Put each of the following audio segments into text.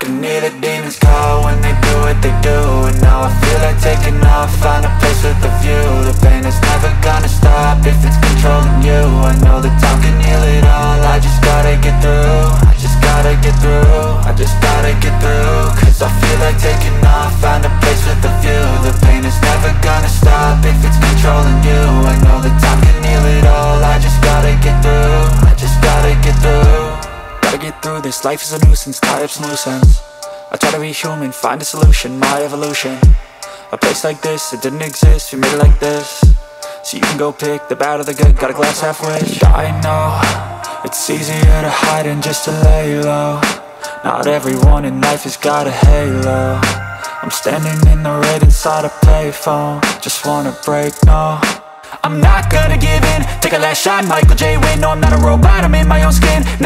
can hear the demons call when they do what they do. And now I feel like taking off, find a place with a view This life is a nuisance, tie up some loose ends I try to be human, find a solution, my evolution. A place like this, it didn't exist, we made it like this. So you can go pick the bad or the good, got a glass half wish. I know, it's easier to hide than just to lay low. Not everyone in life has got a halo. I'm standing in the red inside a payphone. Just wanna break, no. I'm not gonna give in. Take a last shot, Michael J. Win No, I'm not a robot, I'm in my own skin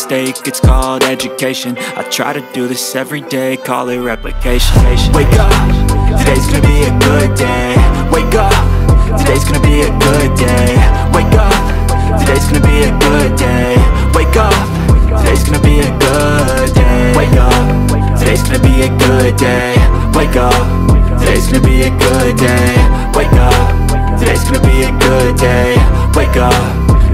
mistake, it's called education. I try to do this every day, call it replication. Wake up, today's gonna be a good day. Wake up, today's gonna be a good day. Wake up, today's gonna be a good day. Wake up, today's gonna be a good day. Wake up, today's gonna be a good day. Wake up, today's gonna be a good day. Wake up, today's gonna be a good day. Wake up,